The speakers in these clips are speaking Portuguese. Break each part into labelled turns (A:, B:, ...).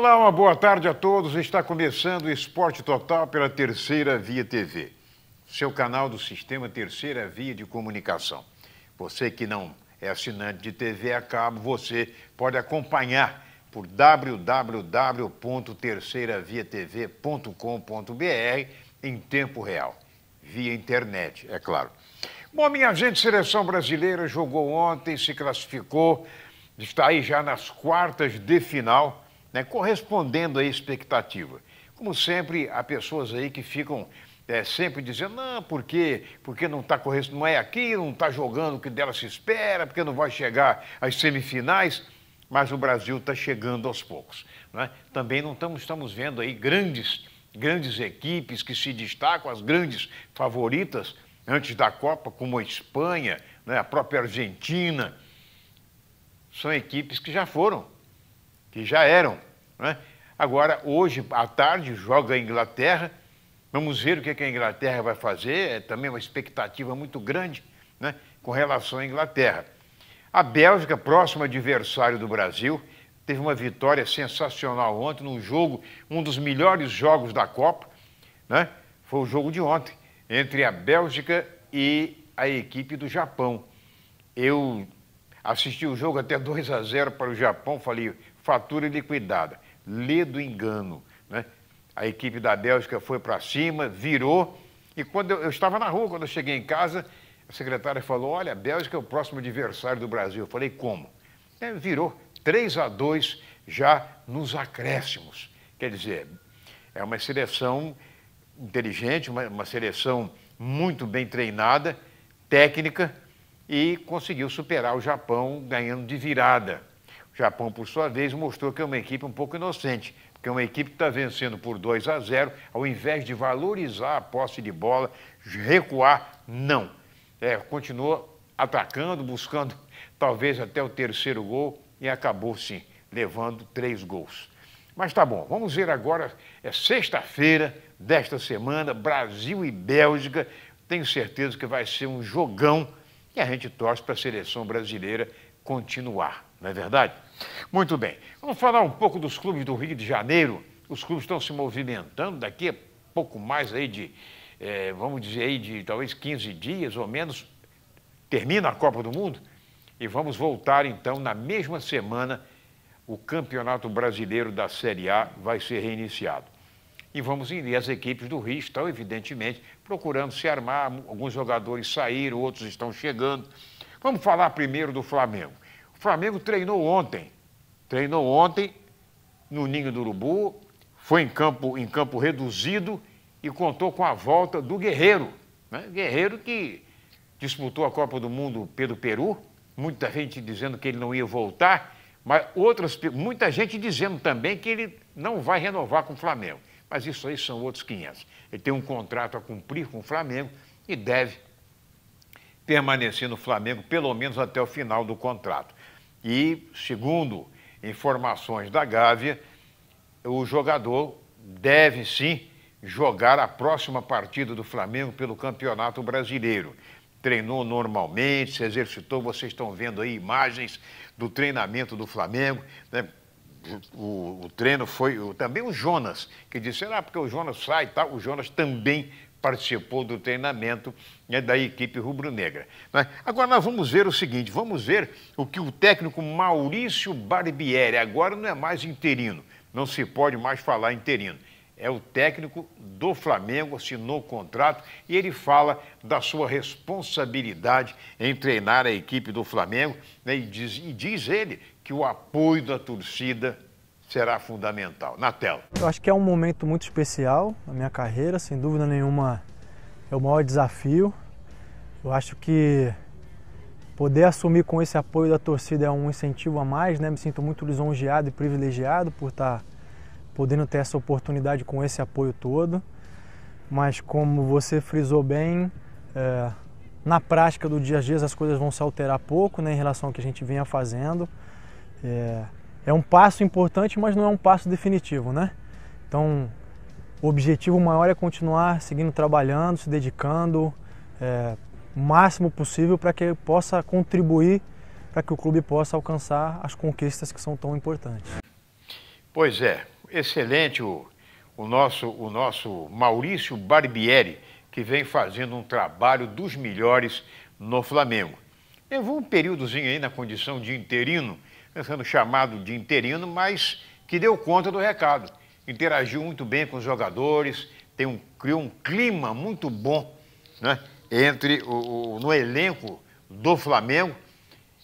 A: Olá, uma boa tarde a todos. Está começando o Esporte Total pela Terceira Via TV, seu canal do Sistema Terceira Via de Comunicação. Você que não é assinante de TV a cabo, você pode acompanhar por www.terceiraviatv.com.br em tempo real, via internet, é claro. Bom, minha gente, seleção brasileira jogou ontem, se classificou, está aí já nas quartas de final né, correspondendo à expectativa. Como sempre, há pessoas aí que ficam é, sempre dizendo, não, por quê? Porque não está correspondendo, não é aqui, não está jogando o que dela se espera, porque não vai chegar às semifinais, mas o Brasil está chegando aos poucos. Né? Também não estamos, estamos vendo aí grandes, grandes equipes que se destacam, as grandes favoritas antes da Copa, como a Espanha, né, a própria Argentina, são equipes que já foram que já eram. Né? Agora, hoje à tarde, joga a Inglaterra. Vamos ver o que a Inglaterra vai fazer. É também uma expectativa muito grande né, com relação à Inglaterra. A Bélgica, próximo adversário do Brasil, teve uma vitória sensacional ontem num jogo, um dos melhores jogos da Copa. Né? Foi o jogo de ontem, entre a Bélgica e a equipe do Japão. Eu assisti o jogo até 2 a 0 para o Japão, falei, fatura liquidada. Lê do engano. Né? A equipe da Bélgica foi para cima, virou, e quando eu, eu, estava na rua, quando eu cheguei em casa, a secretária falou: Olha, a Bélgica é o próximo adversário do Brasil. Eu falei: Como? É, virou 3 a 2 já nos acréscimos. Quer dizer, é uma seleção inteligente, uma, uma seleção muito bem treinada, técnica, e conseguiu superar o Japão ganhando de virada. O Japão, por sua vez, mostrou que é uma equipe um pouco inocente, porque é uma equipe que está vencendo por 2 a 0, ao invés de valorizar a posse de bola, recuar, não. É, continuou atacando, buscando talvez até o terceiro gol e acabou sim levando três gols. Mas tá bom, vamos ver agora, é sexta-feira desta semana, Brasil e Bélgica. Tenho certeza que vai ser um jogão e a gente torce para a seleção brasileira continuar não é verdade? Muito bem. Vamos falar um pouco dos clubes do Rio de Janeiro. Os clubes estão se movimentando daqui a pouco mais aí de, é, vamos dizer aí, de talvez 15 dias ou menos, termina a Copa do Mundo e vamos voltar então na mesma semana o Campeonato Brasileiro da Série A vai ser reiniciado. E vamos e as equipes do Rio estão, evidentemente, procurando se armar. Alguns jogadores saíram, outros estão chegando. Vamos falar primeiro do Flamengo. O Flamengo treinou ontem. Treinou ontem no Ninho do Urubu, foi em campo, em campo reduzido e contou com a volta do Guerreiro. Né? Guerreiro que disputou a Copa do Mundo pelo Peru, muita gente dizendo que ele não ia voltar, mas outras, muita gente dizendo também que ele não vai renovar com o Flamengo. Mas isso aí são outros 500. Ele tem um contrato a cumprir com o Flamengo e deve permanecer no Flamengo pelo menos até o final do contrato. E, segundo informações da Gávea, o jogador deve sim jogar a próxima partida do Flamengo pelo Campeonato Brasileiro. Treinou normalmente, se exercitou, vocês estão vendo aí imagens do treinamento do Flamengo. Né? O, o, treino foi o, também o Jonas, que disse, ah, porque o Jonas sai e tal, o Jonas também participou do treinamento né, da equipe rubro-negra. Agora nós vamos ver o seguinte, vamos ver o que o técnico Maurício Barbieri, agora não é mais interino, não se pode mais falar interino, é o técnico do Flamengo, assinou o contrato e ele fala da sua responsabilidade em treinar a equipe do Flamengo né, e, diz, e diz ele que o apoio da torcida será fundamental. Na tela.
B: Eu acho que é um momento muito especial na minha carreira, sem dúvida nenhuma é o maior desafio. Eu acho que poder assumir com esse apoio da torcida é um incentivo a mais, né? Me sinto muito lisonjeado e privilegiado por estar podendo ter essa oportunidade com esse apoio todo. Mas como você frisou bem, é, na prática do dia a dia as coisas vão se alterar pouco né, em relação ao que a gente vinha fazendo. É, é um passo importante, mas não é um passo definitivo, né? Então, o objetivo maior é continuar seguindo trabalhando, se dedicando é, o máximo possível para que possa contribuir para que o clube possa alcançar as conquistas que são tão importantes.
A: Pois é, excelente o, o, nosso, o nosso Maurício Barbieri, que vem fazendo um trabalho dos melhores no Flamengo. Levou um períodozinho aí na condição de interino, sendo chamado de interino, mas que deu conta do recado. Interagiu muito bem com os jogadores, tem um, criou um clima muito bom né, entre o, o, no elenco do Flamengo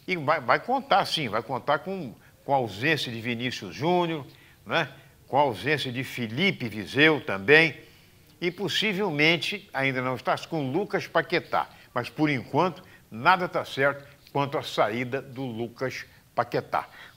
A: e vai, vai contar, sim, vai contar com, com a ausência de Vinícius Júnior, né, com a ausência de Felipe Viseu também, e possivelmente ainda não está com Lucas Paquetá. Mas por enquanto, nada está certo quanto à saída do Lucas Paquetá.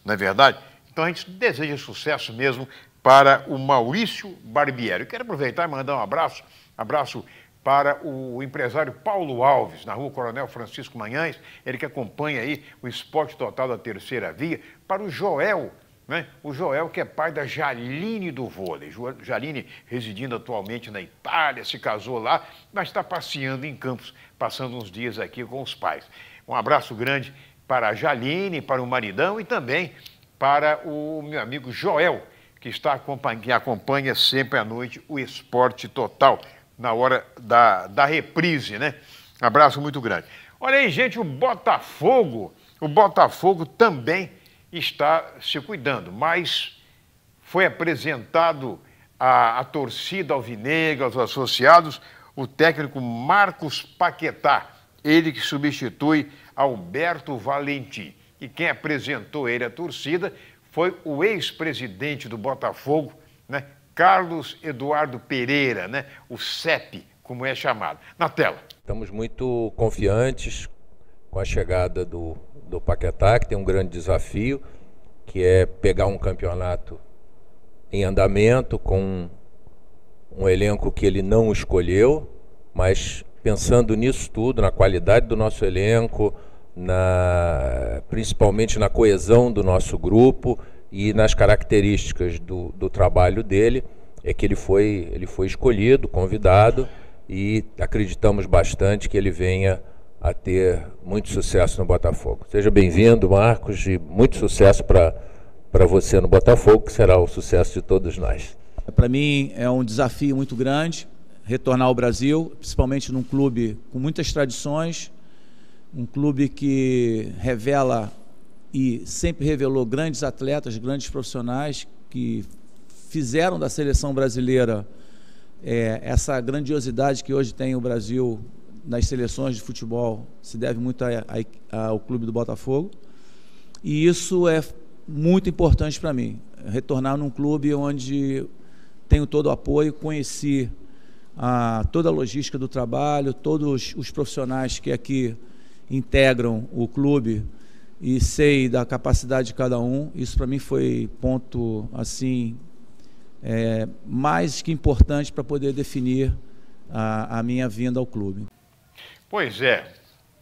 A: Não é verdade? Então a gente deseja sucesso mesmo para o Maurício Barbieri. Eu quero aproveitar e mandar um abraço, abraço para o empresário Paulo Alves, na rua Coronel Francisco Manhães, ele que acompanha aí o esporte total da terceira via, para o Joel, né? O Joel, que é pai da Jaline do vôlei. Jaline residindo atualmente na Itália, se casou lá, mas está passeando em Campos, passando uns dias aqui com os pais. Um abraço grande para a Jaline, para o maridão e também para o meu amigo Joel, que, está, que acompanha sempre à noite o Esporte Total, na hora da, da reprise, né? Abraço muito grande. Olha aí, gente, o Botafogo, o Botafogo também está se cuidando, mas foi apresentado à, à torcida alvinegra, aos associados, o técnico Marcos Paquetá, ele que substitui Alberto Valentim. E quem apresentou ele à torcida foi o ex-presidente do Botafogo, né, Carlos Eduardo Pereira, né, o CEP, como é chamado. Na tela.
C: Estamos muito confiantes com a chegada do do Paquetá, que tem um grande desafio, que é pegar um campeonato em andamento com um elenco que ele não escolheu, mas pensando nisso tudo, na qualidade do nosso elenco, na, principalmente na coesão do nosso grupo e nas características do, do trabalho dele, é que ele foi, ele foi escolhido, convidado, e acreditamos bastante que ele venha a ter muito sucesso no Botafogo. Seja bem-vindo, Marcos, e muito sucesso para você no Botafogo, que será o sucesso de todos nós.
D: Para mim é um desafio muito grande retornar ao Brasil, principalmente num clube com muitas tradições, um clube que revela e sempre revelou grandes atletas, grandes profissionais que fizeram da seleção brasileira é, essa grandiosidade que hoje tem o Brasil nas seleções de futebol se deve muito a, a, ao clube do Botafogo. E isso é muito importante para mim. Retornar num clube onde tenho todo o apoio, conheci a, toda a logística do trabalho, todos os profissionais que aqui integram o clube e sei da capacidade de cada um. Isso para mim foi ponto assim é, mais que importante para poder definir a, a minha vinda ao clube.
A: Pois é,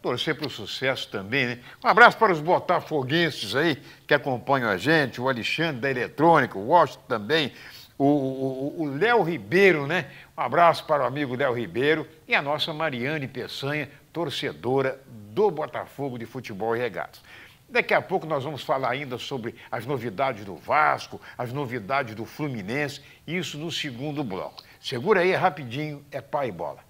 A: torcer para o sucesso também, né? Um abraço para os botafoguenses aí que acompanham a gente, o Alexandre da Eletrônica, o Washington também, o Léo Ribeiro, né? Um abraço para o amigo Léo Ribeiro e a nossa Mariane Peçanha, torcedora do Botafogo de Futebol e Regatas. Daqui a pouco nós vamos falar ainda sobre as novidades do Vasco, as novidades do Fluminense, isso no segundo bloco. Segura aí, rapidinho, é pai e bola.